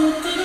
Música